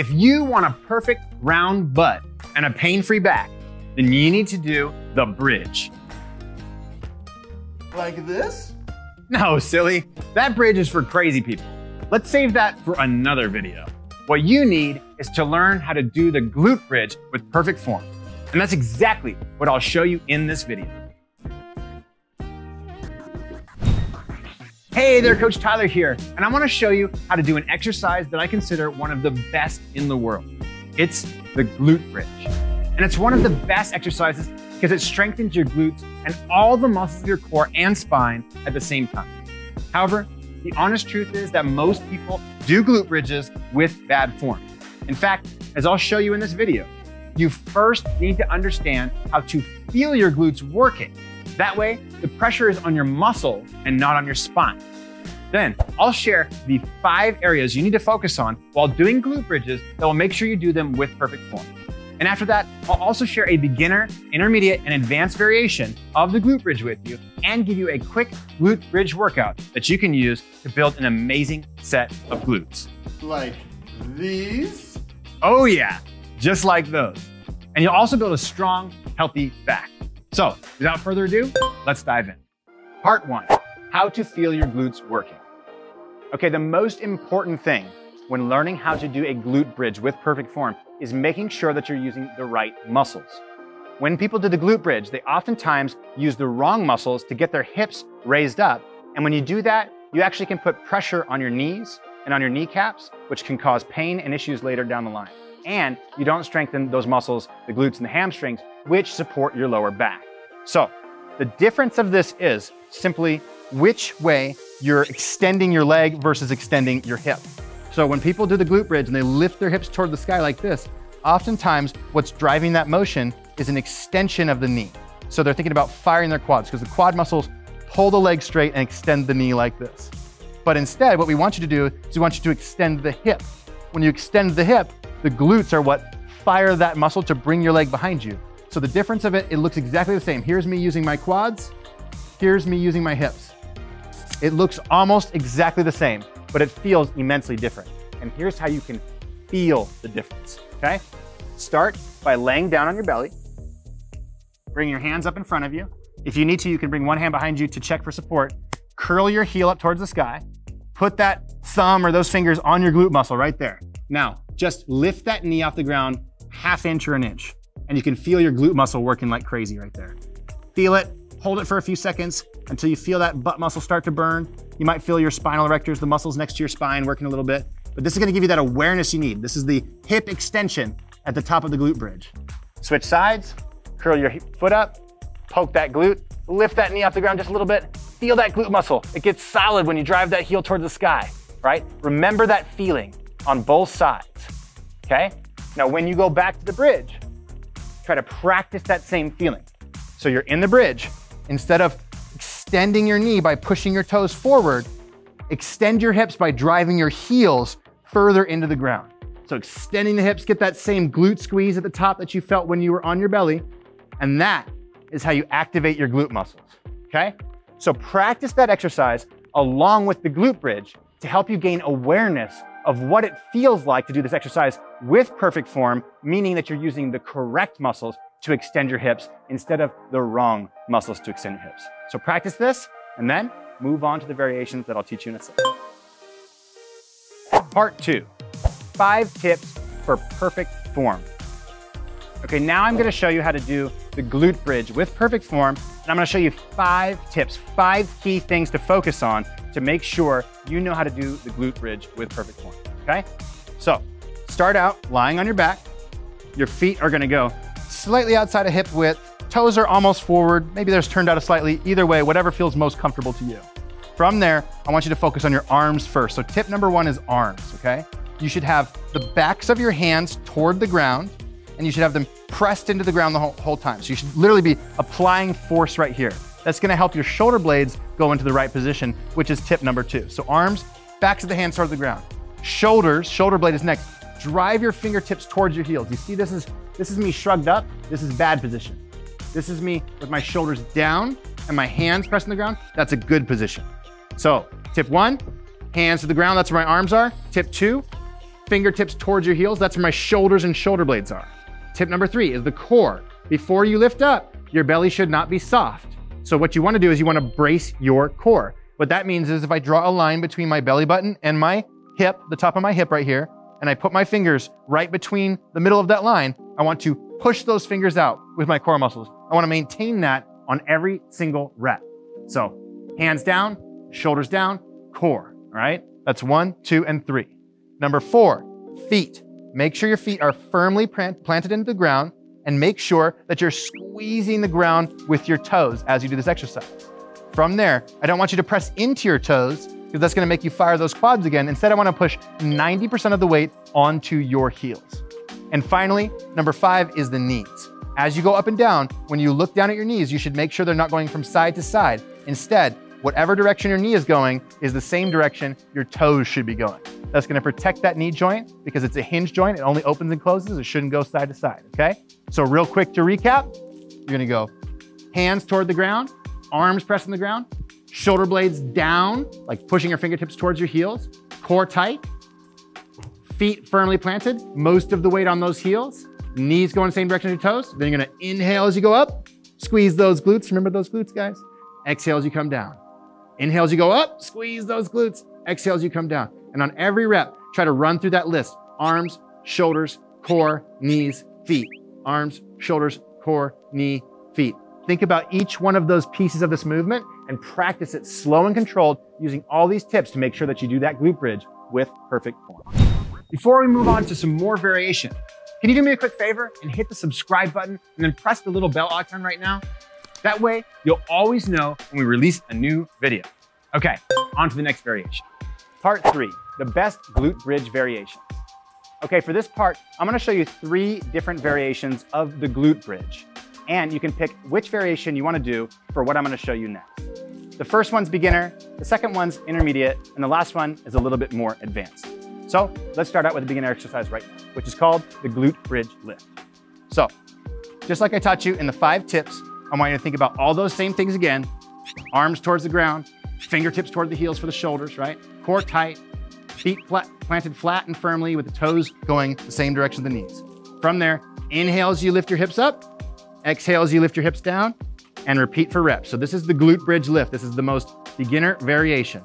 If you want a perfect round butt and a pain-free back, then you need to do the bridge. Like this? No, silly. That bridge is for crazy people. Let's save that for another video. What you need is to learn how to do the glute bridge with perfect form. And that's exactly what I'll show you in this video. Hey there, Coach Tyler here, and I want to show you how to do an exercise that I consider one of the best in the world. It's the glute bridge. And it's one of the best exercises because it strengthens your glutes and all the muscles of your core and spine at the same time. However, the honest truth is that most people do glute bridges with bad form. In fact, as I'll show you in this video, you first need to understand how to feel your glutes working. That way, the pressure is on your muscle and not on your spine. Then I'll share the five areas you need to focus on while doing glute bridges that will make sure you do them with perfect form. And after that, I'll also share a beginner, intermediate, and advanced variation of the glute bridge with you and give you a quick glute bridge workout that you can use to build an amazing set of glutes. Like these? Oh yeah, just like those. And you'll also build a strong, healthy back. So without further ado, let's dive in. Part one, how to feel your glutes working. Okay, the most important thing when learning how to do a glute bridge with perfect form is making sure that you're using the right muscles. When people do the glute bridge, they oftentimes use the wrong muscles to get their hips raised up. And when you do that, you actually can put pressure on your knees and on your kneecaps, which can cause pain and issues later down the line. And you don't strengthen those muscles, the glutes and the hamstrings, which support your lower back. So the difference of this is simply which way you're extending your leg versus extending your hip. So when people do the glute bridge and they lift their hips toward the sky like this, oftentimes what's driving that motion is an extension of the knee. So they're thinking about firing their quads because the quad muscles pull the leg straight and extend the knee like this. But instead, what we want you to do is we want you to extend the hip. When you extend the hip, the glutes are what fire that muscle to bring your leg behind you. So the difference of it, it looks exactly the same. Here's me using my quads. Here's me using my hips. It looks almost exactly the same, but it feels immensely different. And here's how you can feel the difference, okay? Start by laying down on your belly. Bring your hands up in front of you. If you need to, you can bring one hand behind you to check for support. Curl your heel up towards the sky. Put that thumb or those fingers on your glute muscle right there. Now, just lift that knee off the ground half inch or an inch, and you can feel your glute muscle working like crazy right there. Feel it, hold it for a few seconds until you feel that butt muscle start to burn. You might feel your spinal erectors, the muscles next to your spine working a little bit, but this is gonna give you that awareness you need. This is the hip extension at the top of the glute bridge. Switch sides, curl your foot up, poke that glute, lift that knee off the ground just a little bit, feel that glute muscle. It gets solid when you drive that heel towards the sky, right? Remember that feeling on both sides, okay? Now, when you go back to the bridge, try to practice that same feeling. So you're in the bridge, instead of extending your knee by pushing your toes forward, extend your hips by driving your heels further into the ground. So extending the hips, get that same glute squeeze at the top that you felt when you were on your belly. And that is how you activate your glute muscles, okay? So practice that exercise along with the glute bridge to help you gain awareness of what it feels like to do this exercise with perfect form, meaning that you're using the correct muscles to extend your hips instead of the wrong muscles to extend your hips. So practice this and then move on to the variations that I'll teach you in a second. Part two, five tips for perfect form. Okay, now I'm gonna show you how to do the glute bridge with perfect form, and I'm gonna show you five tips, five key things to focus on to make sure you know how to do the glute bridge with perfect form, okay? So, start out lying on your back. Your feet are gonna go slightly outside of hip width, toes are almost forward, maybe they're turned out a slightly, either way, whatever feels most comfortable to you. From there, I want you to focus on your arms first. So tip number one is arms, okay? You should have the backs of your hands toward the ground, and you should have them pressed into the ground the whole, whole time. So you should literally be applying force right here. That's gonna help your shoulder blades go into the right position, which is tip number two. So arms, backs of the hands toward the ground. Shoulders, shoulder blade is next. Drive your fingertips towards your heels. You see this is, this is me shrugged up. This is bad position. This is me with my shoulders down and my hands pressing the ground. That's a good position. So tip one, hands to the ground. That's where my arms are. Tip two, fingertips towards your heels. That's where my shoulders and shoulder blades are. Tip number three is the core. Before you lift up, your belly should not be soft. So what you wanna do is you wanna brace your core. What that means is if I draw a line between my belly button and my hip, the top of my hip right here, and I put my fingers right between the middle of that line, I want to push those fingers out with my core muscles. I wanna maintain that on every single rep. So hands down, shoulders down, core, all right? That's one, two, and three. Number four, feet. Make sure your feet are firmly planted into the ground and make sure that you're squeezing the ground with your toes as you do this exercise. From there, I don't want you to press into your toes because that's gonna make you fire those quads again. Instead, I wanna push 90% of the weight onto your heels. And finally, number five is the knees. As you go up and down, when you look down at your knees, you should make sure they're not going from side to side. Instead, whatever direction your knee is going is the same direction your toes should be going. That's gonna protect that knee joint because it's a hinge joint. It only opens and closes. It shouldn't go side to side, okay? So real quick to recap, you're gonna go hands toward the ground, arms pressing the ground, shoulder blades down, like pushing your fingertips towards your heels, core tight, feet firmly planted, most of the weight on those heels, knees going the same direction as your toes. Then you're gonna inhale as you go up, squeeze those glutes. Remember those glutes, guys? Exhale as you come down. Inhale as you go up, squeeze those glutes. Exhale as you come down. And on every rep, try to run through that list. Arms, shoulders, core, knees, feet. Arms, shoulders, core, knee, feet. Think about each one of those pieces of this movement and practice it slow and controlled using all these tips to make sure that you do that glute bridge with perfect form. Before we move on to some more variation, can you do me a quick favor and hit the subscribe button and then press the little bell icon right now? That way, you'll always know when we release a new video. Okay, on to the next variation. Part three, the best glute bridge variations. Okay, for this part, I'm gonna show you three different variations of the glute bridge. And you can pick which variation you wanna do for what I'm gonna show you next. The first one's beginner, the second one's intermediate, and the last one is a little bit more advanced. So let's start out with the beginner exercise right now, which is called the glute bridge lift. So, just like I taught you in the five tips, I want you to think about all those same things again. Arms towards the ground, fingertips toward the heels for the shoulders, right? Core tight, feet flat, planted flat and firmly with the toes going the same direction as the knees. From there, inhale as you lift your hips up, exhale as you lift your hips down, and repeat for reps. So this is the glute bridge lift. This is the most beginner variation.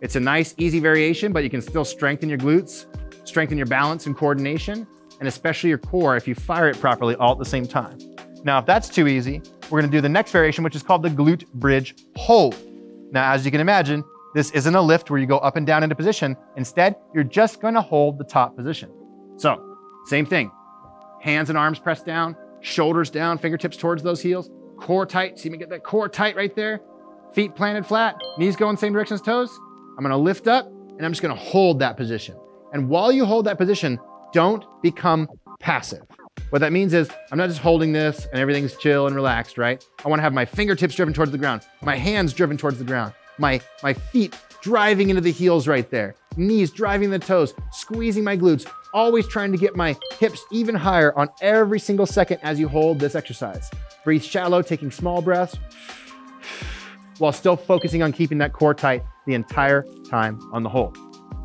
It's a nice, easy variation, but you can still strengthen your glutes, strengthen your balance and coordination, and especially your core if you fire it properly all at the same time. Now, if that's too easy, we're gonna do the next variation, which is called the glute bridge hold. Now, as you can imagine, this isn't a lift where you go up and down into position. Instead, you're just gonna hold the top position. So, same thing. Hands and arms pressed down, shoulders down, fingertips towards those heels, core tight. See me get that core tight right there? Feet planted flat, knees going same direction as toes. I'm gonna lift up and I'm just gonna hold that position. And while you hold that position, don't become passive. What that means is I'm not just holding this and everything's chill and relaxed, right? I wanna have my fingertips driven towards the ground, my hands driven towards the ground, my, my feet driving into the heels right there, knees driving the toes, squeezing my glutes, always trying to get my hips even higher on every single second as you hold this exercise. Breathe shallow, taking small breaths, while still focusing on keeping that core tight the entire time on the hold.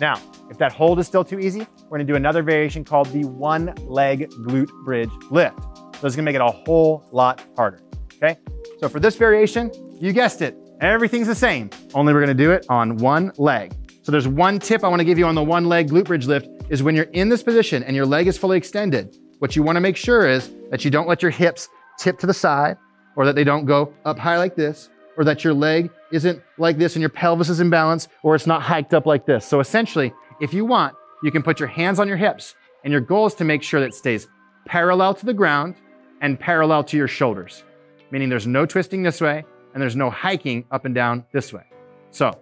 Now, if that hold is still too easy, we're gonna do another variation called the one leg glute bridge lift. So it's gonna make it a whole lot harder, okay? So for this variation, you guessed it, everything's the same, only we're gonna do it on one leg. So there's one tip I wanna give you on the one leg glute bridge lift is when you're in this position and your leg is fully extended, what you wanna make sure is that you don't let your hips tip to the side or that they don't go up high like this or that your leg isn't like this and your pelvis is in balance or it's not hiked up like this. So essentially, if you want, you can put your hands on your hips and your goal is to make sure that it stays parallel to the ground and parallel to your shoulders, meaning there's no twisting this way and there's no hiking up and down this way. So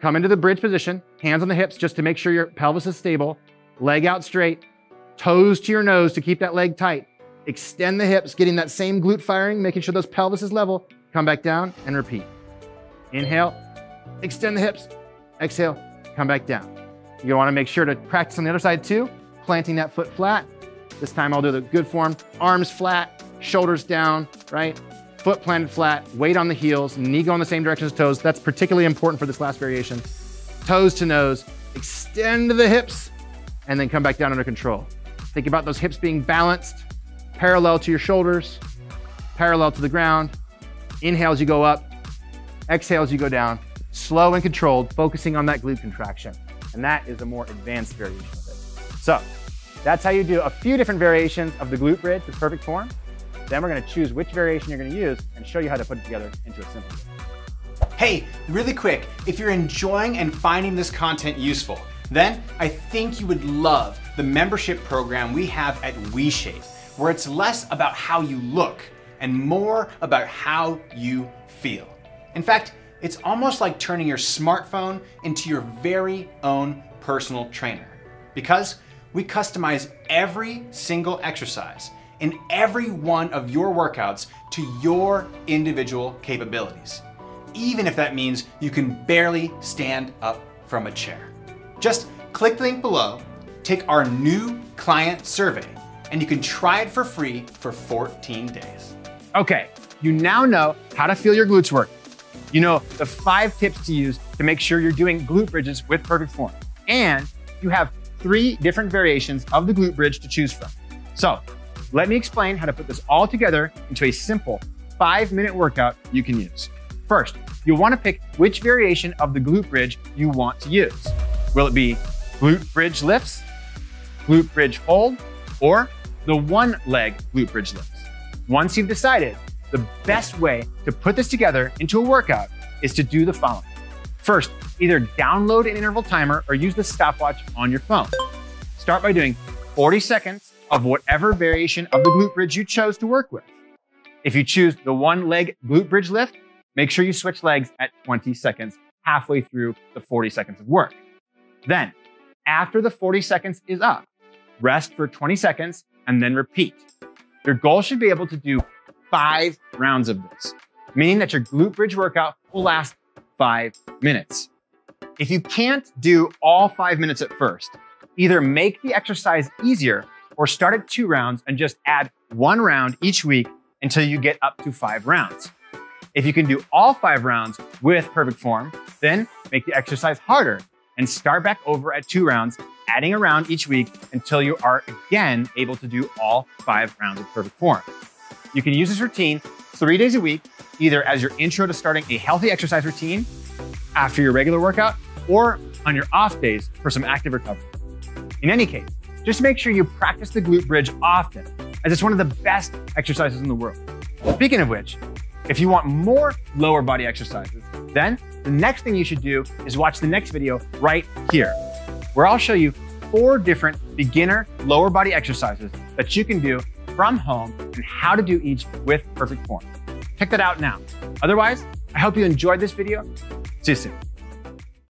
come into the bridge position, hands on the hips just to make sure your pelvis is stable, leg out straight, toes to your nose to keep that leg tight. Extend the hips, getting that same glute firing, making sure those pelvis is level, Come back down and repeat. Inhale, extend the hips. Exhale, come back down. You wanna make sure to practice on the other side too, planting that foot flat. This time I'll do the good form, arms flat, shoulders down, right? Foot planted flat, weight on the heels, knee going the same direction as toes. That's particularly important for this last variation. Toes to nose, extend the hips, and then come back down under control. Think about those hips being balanced, parallel to your shoulders, parallel to the ground. Inhale as you go up, exhale as you go down, slow and controlled, focusing on that glute contraction. And that is a more advanced variation of it. So that's how you do a few different variations of the glute bridge with perfect form. Then we're gonna choose which variation you're gonna use and show you how to put it together into a simple Hey, really quick, if you're enjoying and finding this content useful, then I think you would love the membership program we have at WeShape, where it's less about how you look and more about how you feel. In fact, it's almost like turning your smartphone into your very own personal trainer because we customize every single exercise in every one of your workouts to your individual capabilities, even if that means you can barely stand up from a chair. Just click the link below, take our new client survey, and you can try it for free for 14 days. Okay, you now know how to feel your glutes work. You know the five tips to use to make sure you're doing glute bridges with perfect form. And you have three different variations of the glute bridge to choose from. So let me explain how to put this all together into a simple five minute workout you can use. First, you'll want to pick which variation of the glute bridge you want to use. Will it be glute bridge lifts, glute bridge hold, or the one leg glute bridge lifts? Once you've decided, the best way to put this together into a workout is to do the following. First, either download an interval timer or use the stopwatch on your phone. Start by doing 40 seconds of whatever variation of the glute bridge you chose to work with. If you choose the one leg glute bridge lift, make sure you switch legs at 20 seconds halfway through the 40 seconds of work. Then, after the 40 seconds is up, rest for 20 seconds and then repeat. Your goal should be able to do five rounds of this, meaning that your glute bridge workout will last five minutes. If you can't do all five minutes at first, either make the exercise easier or start at two rounds and just add one round each week until you get up to five rounds. If you can do all five rounds with perfect form, then make the exercise harder and start back over at two rounds, adding a round each week until you are again able to do all five rounds of perfect form. You can use this routine three days a week, either as your intro to starting a healthy exercise routine after your regular workout or on your off days for some active recovery. In any case, just make sure you practice the glute bridge often, as it's one of the best exercises in the world. Speaking of which, if you want more lower body exercises, then the next thing you should do is watch the next video right here, where I'll show you four different beginner lower body exercises that you can do from home and how to do each with perfect form. Check that out now. Otherwise, I hope you enjoyed this video. See you soon.